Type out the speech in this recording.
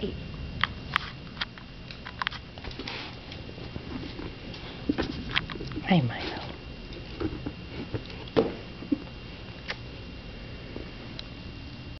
Hey, Mike.